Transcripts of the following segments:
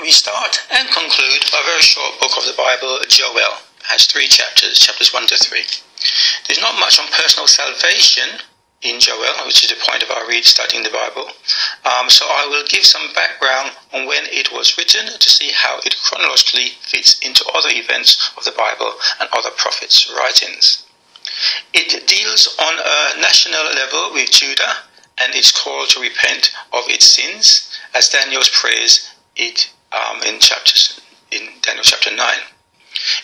we start and conclude a very short book of the Bible, Joel. It has three chapters, chapters 1 to 3. There's not much on personal salvation in Joel, which is the point of our read studying the Bible. Um, so I will give some background on when it was written to see how it chronologically fits into other events of the Bible and other prophets' writings. It deals on a national level with Judah and its call to repent of its sins, as Daniel's prayers it um, in chapters in Daniel chapter nine.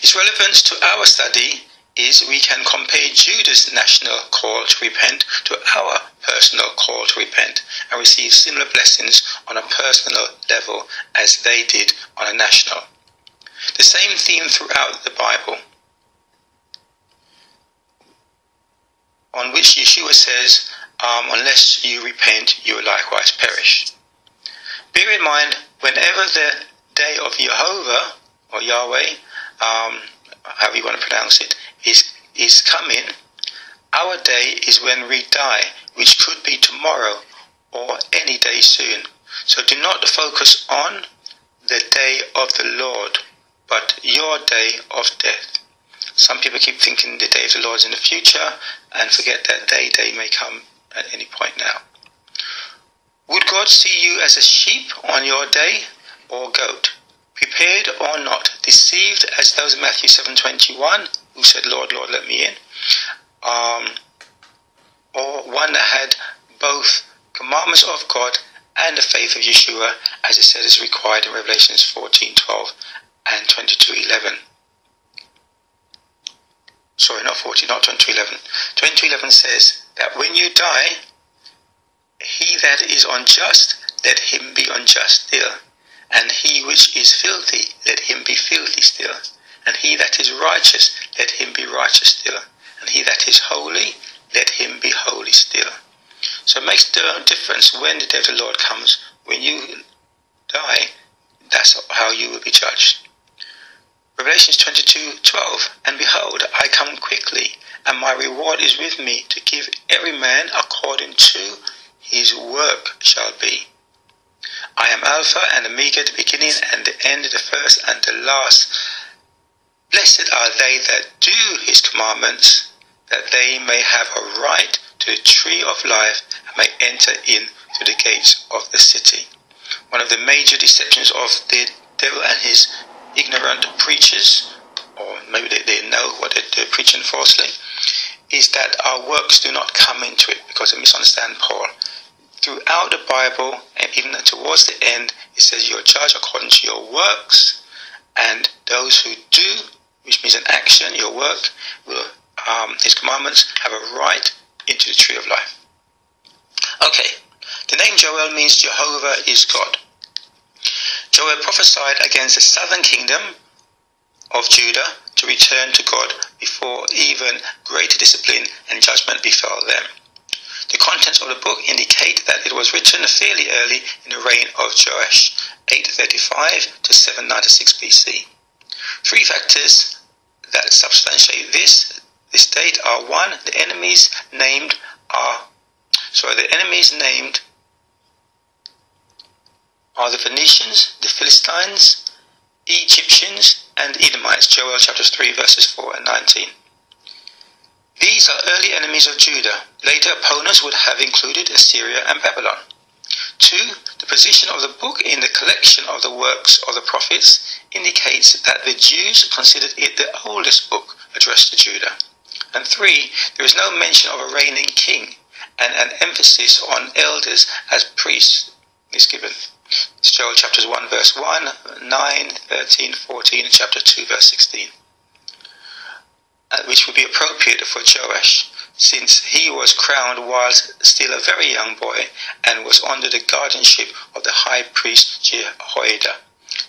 Its relevance to our study is we can compare Judah's national call to repent to our personal call to repent and receive similar blessings on a personal level as they did on a national. The same theme throughout the Bible, on which Yeshua says, um, Unless you repent, you will likewise perish. Bear in mind, whenever the day of Jehovah or Yahweh, um, however you want to pronounce it, is is coming, our day is when we die, which could be tomorrow or any day soon. So do not focus on the day of the Lord, but your day of death. Some people keep thinking the day of the Lord is in the future and forget that day day may come at any point now. Would God see you as a sheep on your day or goat? Prepared or not, deceived as those in Matthew 7.21 who said, Lord, Lord, let me in. Um, or one that had both commandments of God and the faith of Yeshua, as it says is required in Revelations 14:12 and 22:11. Sorry, not 14, not 22:11. 22:11 says that when you die, he that is unjust, let him be unjust still, and he which is filthy, let him be filthy still, and he that is righteous, let him be righteous still, and he that is holy, let him be holy still. So it makes no difference when the day of the Lord comes. When you die, that's how you will be judged. Revelations 22:12 And behold, I come quickly, and my reward is with me to give every man according to his work shall be. I am Alpha and Omega, the beginning and the end, the first and the last. Blessed are they that do his commandments, that they may have a right to the tree of life and may enter in through the gates of the city. One of the major deceptions of the devil and his ignorant preachers, or maybe they, they know what they're preaching falsely, is that our works do not come into it because they misunderstand Paul. Throughout the Bible, and even towards the end, it says you're judged according to your works, and those who do, which means an action, your work, will, um, his commandments, have a right into the tree of life. Okay, the name Joel means Jehovah is God. Joel prophesied against the southern kingdom of Judah to return to God before even greater discipline and judgment befell them. The contents of the book indicate that it was written fairly early in the reign of Joash, 835 to 796 BC. Three factors that substantiate this this date are one, the enemies named are sorry, the enemies named are the Phoenicians, the Philistines, Egyptians, and Edomites, Joel chapters 3, verses 4 and 19. These are early enemies of Judah. Later opponents would have included Assyria and Babylon. Two, the position of the book in the collection of the works of the prophets indicates that the Jews considered it the oldest book addressed to Judah. And three, there is no mention of a reigning king, and an emphasis on elders as priests is given. Joel chapters 1 verse 1, 9, 13, 14, and chapter 2 verse 16. Uh, which would be appropriate for Joash, since he was crowned whilst still a very young boy and was under the guardianship of the high priest Jehoiada.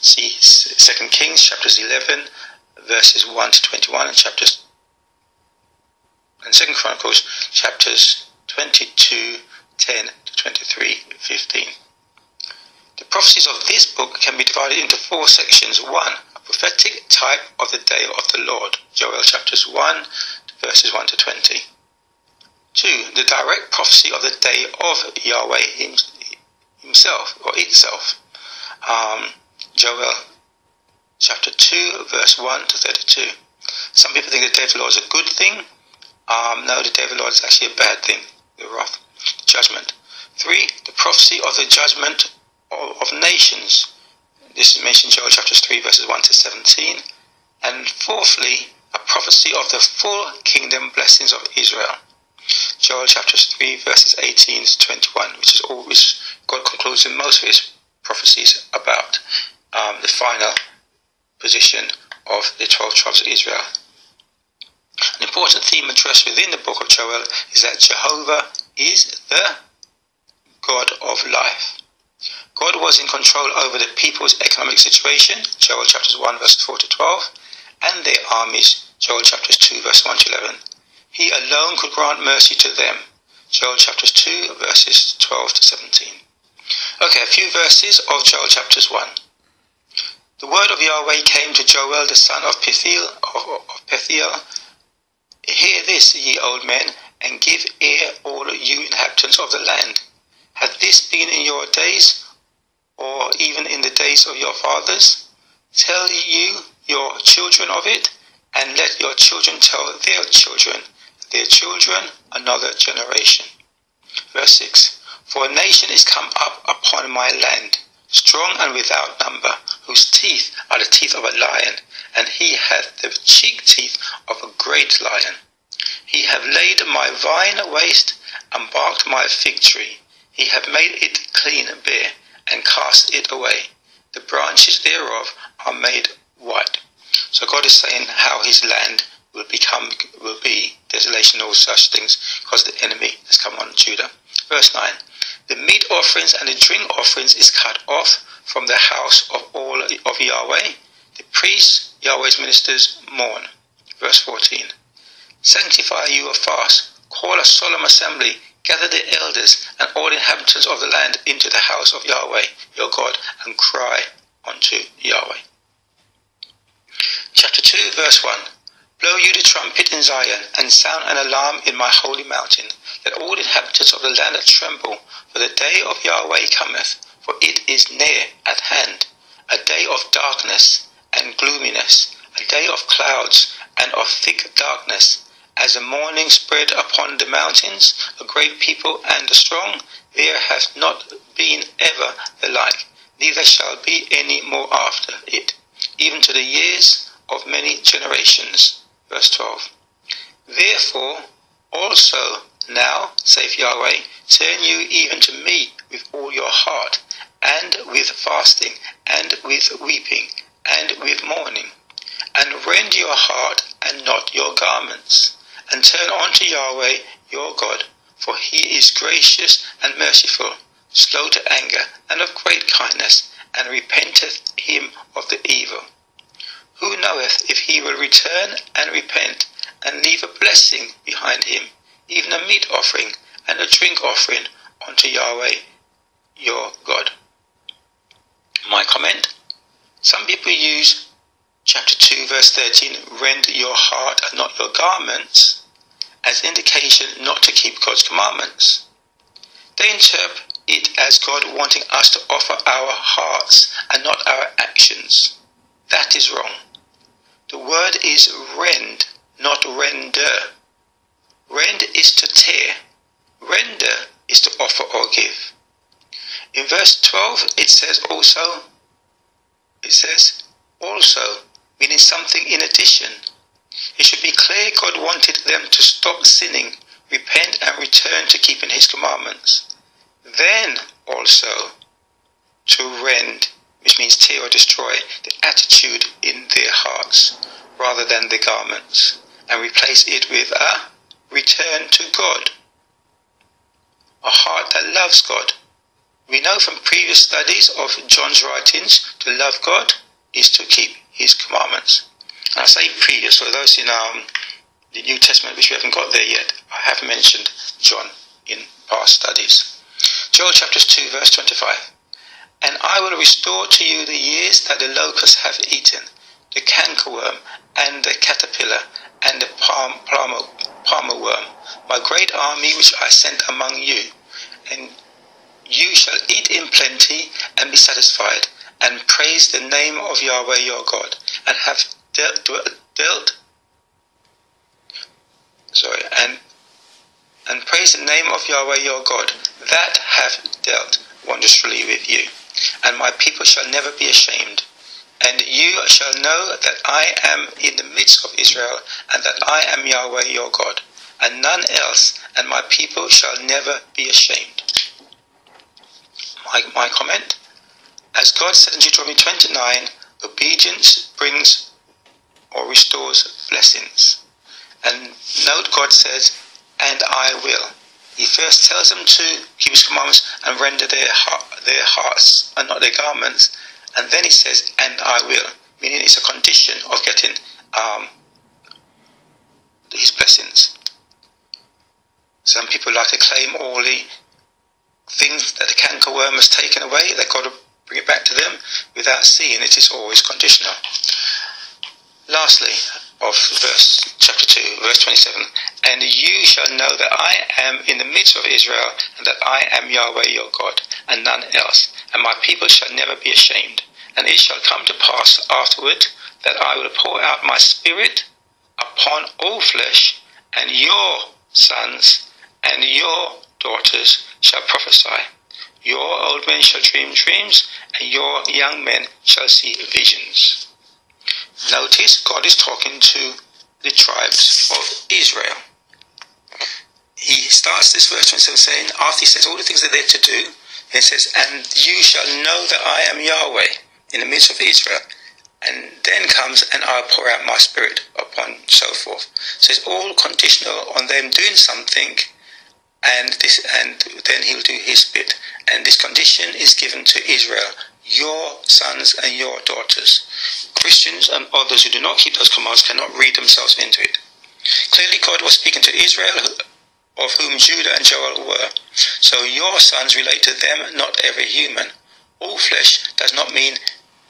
See 2 Kings chapters 11 verses 1 to 21 and chapters and 2 Chronicles chapters 22 10 to 23 15. The prophecies of this book can be divided into four sections. One, a prophetic type of the day of the Lord, Joel chapters 1, verses 1 to 20. Two, the direct prophecy of the day of Yahweh himself or itself, um, Joel chapter 2, verse 1 to 32. Some people think the day of the Lord is a good thing. Um, no, the day of the Lord is actually a bad thing. The wrath, judgment. Three, the prophecy of the judgment of, nations. This is mentioned in Joel chapter 3, verses 1 to 17. And fourthly, a prophecy of the full kingdom blessings of Israel. Joel chapter 3, verses 18 to 21, which is always God concludes in most of his prophecies about um, the final position of the 12 tribes of Israel. An important theme addressed within the book of Joel is that Jehovah is the God of life. God was in control over the people's economic situation, Joel chapters 1 verse 4 to 12, and their armies, Joel chapters 2 verse 1 to 11. He alone could grant mercy to them, Joel chapters 2 verses 12 to 17. Okay, a few verses of Joel chapters 1. The word of Yahweh came to Joel the son of Pethiel, of, of Pethiel. Hear this, ye old men, and give ear, all you inhabitants of the land. Hath this been in your days, or even in the days of your fathers? Tell you your children of it, and let your children tell their children, their children another generation. Verse 6 For a nation is come up upon my land, strong and without number, whose teeth are the teeth of a lion, and he hath the cheek teeth of a great lion. He hath laid my vine waste, and barked my fig tree. He hath made it clean bare, and cast it away. The branches thereof are made white. So God is saying how his land will become will be desolation, all such things, because the enemy has come on Judah. Verse 9. The meat offerings and the drink offerings is cut off from the house of all of Yahweh. The priests, Yahweh's ministers, mourn. Verse 14. Sanctify you a fast, call a solemn assembly, gather the elders and all inhabitants of the land into the house of Yahweh, your God, and cry unto Yahweh. Chapter 2, verse 1. Blow you the trumpet in Zion, and sound an alarm in my holy mountain. Let all the inhabitants of the land tremble, for the day of Yahweh cometh, for it is near at hand, a day of darkness and gloominess, a day of clouds and of thick darkness. As the morning spread upon the mountains, a great people and a strong, there hath not been ever the like, neither shall be any more after it, even to the years of many generations. Verse 12. Therefore, also now, saith Yahweh, turn you even to me with all your heart, and with fasting, and with weeping, and with mourning, and rend your heart and not your garments, and turn unto Yahweh your God, for he is gracious and merciful, slow to anger, and of great kindness, and repenteth him of the evil. Who knoweth if he will return and repent and leave a blessing behind him, even a meat offering and a drink offering unto Yahweh your God? My comment Some people use chapter 2, verse 13, rend your heart and not your garments, as indication not to keep God's commandments. They interpret it as God wanting us to offer our hearts and not our actions. That is wrong. The word is rend, not render. Rend is to tear. Render is to offer or give. In verse 12, it says also, it says also, meaning something in addition. It should be clear God wanted them to stop sinning, repent, and return to keeping His commandments. Then also to rend which means tear or destroy, the attitude in their hearts rather than the garments, and replace it with a return to God, a heart that loves God. We know from previous studies of John's writings to love God is to keep his commandments. And I say previous, for those in um, the New Testament which we haven't got there yet, I have mentioned John in past studies. Joel chapter 2 verse 25. And I will restore to you the years that the locusts have eaten, the cankerworm, and the caterpillar, and the palm, palmer, palmer worm, my great army which I sent among you. And you shall eat in plenty and be satisfied, and praise the name of Yahweh your God, and have dealt, dealt sorry, and and praise the name of Yahweh your God, that have dealt wondrously with you. And my people shall never be ashamed. And you shall know that I am in the midst of Israel, and that I am Yahweh your God, and none else, and my people shall never be ashamed. My, my comment As God said in Deuteronomy 29, obedience brings or restores blessings. And note God says, and I will. He first tells them to keep his commandments and render their heart, their hearts and not their garments, and then he says, and I will, meaning it's a condition of getting um, his blessings. Some people like to claim all the things that the cankerworm has taken away, that God bring it back to them without seeing it is always conditional. Lastly, of verse chapter 2, verse 27, and you shall know that I am in the midst of Israel, and that I am Yahweh your God, and none else, and my people shall never be ashamed. And it shall come to pass afterward that I will pour out my spirit upon all flesh, and your sons and your daughters shall prophesy. Your old men shall dream dreams, and your young men shall see visions. Notice God is talking to the tribes of Israel. He starts this verse 27 saying, after he says all the things that they're to do, he says, And you shall know that I am Yahweh in the midst of Israel. And then comes, and I'll pour out my spirit upon so forth. So it's all conditional on them doing something, and this, and then he'll do his bit. And this condition is given to Israel your sons and your daughters. Christians and others who do not keep those commands cannot read themselves into it. Clearly, God was speaking to Israel, of whom Judah and Joel were. So your sons relate to them, not every human. All flesh does not mean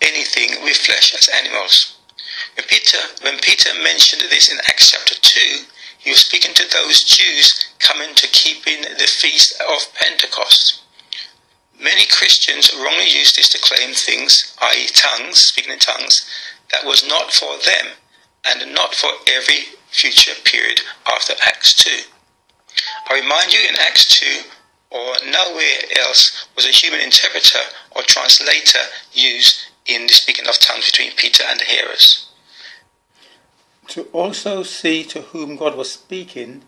anything with flesh as animals. When Peter, when Peter mentioned this in Acts chapter 2, he was speaking to those Jews coming to keeping the feast of Pentecost. Many Christians wrongly use this to claim things, i.e., tongues, speaking in tongues, that was not for them and not for every future period after Acts 2. I remind you in Acts 2 or nowhere else was a human interpreter or translator used in the speaking of tongues between Peter and the hearers. To also see to whom God was speaking,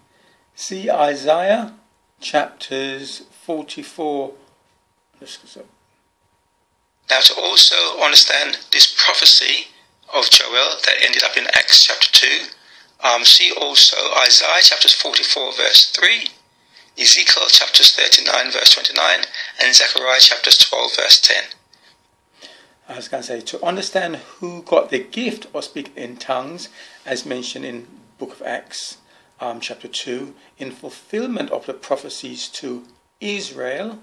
see Isaiah chapters 44 now, to also understand this prophecy of Joel that ended up in Acts chapter 2, um, see also Isaiah chapters 44, verse 3, Ezekiel chapters 39, verse 29, and Zechariah chapters 12, verse 10. I was going to say, to understand who got the gift of speaking in tongues, as mentioned in book of Acts, um, chapter 2, in fulfillment of the prophecies to Israel,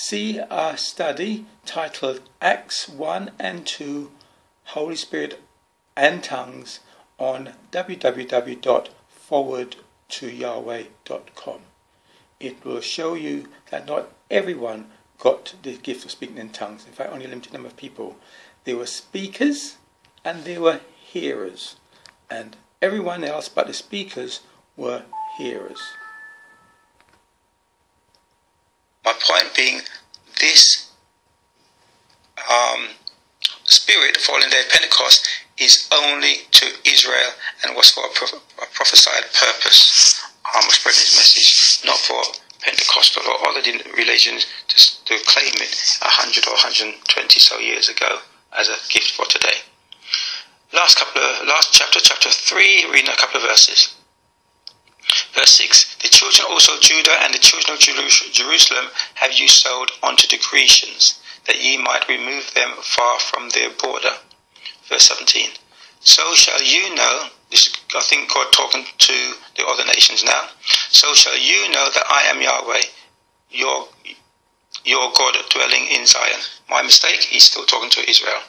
See our study titled Acts 1 and 2 Holy Spirit and Tongues on www.forwardtoyahweh.com. It will show you that not everyone got the gift of speaking in tongues. In fact, only a limited number of people. There were speakers and there were hearers. And everyone else but the speakers were hearers. My point being, this um, spirit falling day Pentecost is only to Israel and was for a, pro- a prophesied purpose. Um, was spreading his message, not for Pentecostal or other religions to, to claim it 100 or 120 so years ago as a gift for today. Last couple of, last chapter, chapter 3, reading a couple of verses. Verse 6 The children also of Judah and the children of Jerusalem have you sold unto the Grecians, that ye might remove them far from their border. Verse 17 So shall you know, this I think God talking to the other nations now, so shall you know that I am Yahweh, your, your God dwelling in Zion. My mistake, he's still talking to Israel.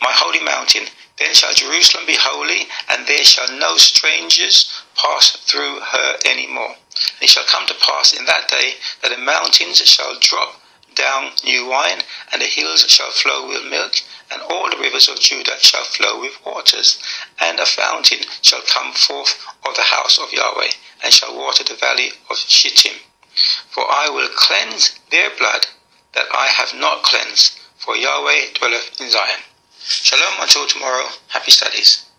My holy mountain, then shall Jerusalem be holy, and there shall no strangers pass through her any more. And it shall come to pass in that day that the mountains shall drop down new wine, and the hills shall flow with milk, and all the rivers of Judah shall flow with waters, and a fountain shall come forth of the house of Yahweh, and shall water the valley of Shittim. For I will cleanse their blood that I have not cleansed, for Yahweh dwelleth in Zion. Shalom until tomorrow. Happy studies.